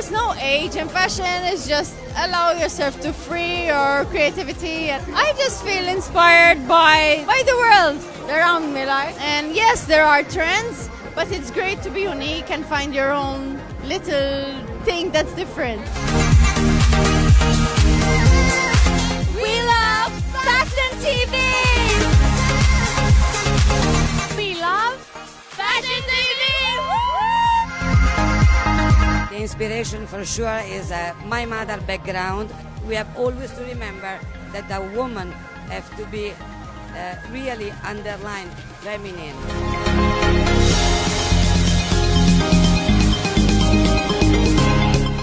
there's no age in fashion. It's just allow yourself to free your creativity. And I just feel inspired by by the world around me. Like, and yes, there are trends, but it's great to be unique and find your own little thing that's different. Inspiration for sure is uh, my mother background. We have always to remember that a woman have to be uh, really underlined feminine.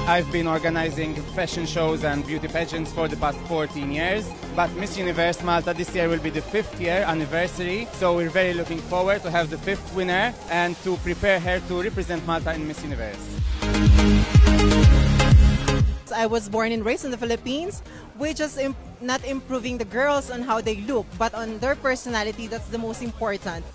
I've been organizing fashion shows and beauty pageants for the past 14 years, but Miss Universe Malta this year will be the fifth year anniversary, so we're very looking forward to have the fifth winner and to prepare her to represent Malta in Miss Universe. I was born and raised in the Philippines. We're just im- not improving the girls on how they look, but on their personality. That's the most important.